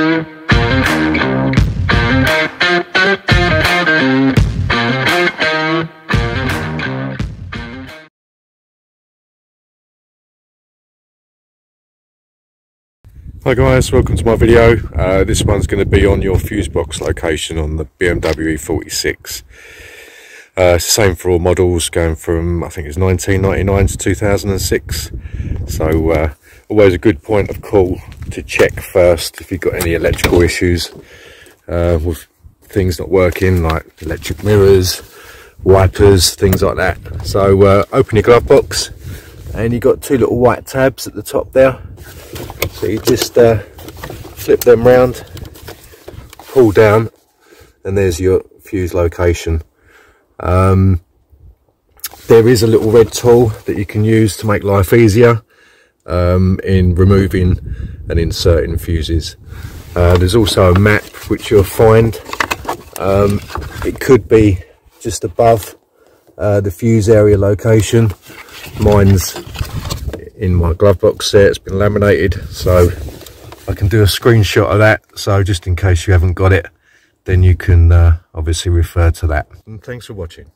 Hi guys, welcome to my video. Uh, this one's going to be on your fuse box location on the BMW E46. Uh, same for all models, going from I think it's 1999 to 2006. So uh, always a good point of call to check first if you've got any electrical issues uh, with things not working, like electric mirrors, wipers, things like that. So uh, open your glove box, and you've got two little white tabs at the top there so you just uh, flip them round, pull down, and there's your fuse location. Um, there is a little red tool that you can use to make life easier um, in removing and inserting fuses. Uh, there's also a map which you'll find. Um, it could be just above uh, the fuse area location. Mine's in my glove box there. It's been laminated, so I can do a screenshot of that. So just in case you haven't got it, then you can uh, obviously refer to that. And thanks for watching.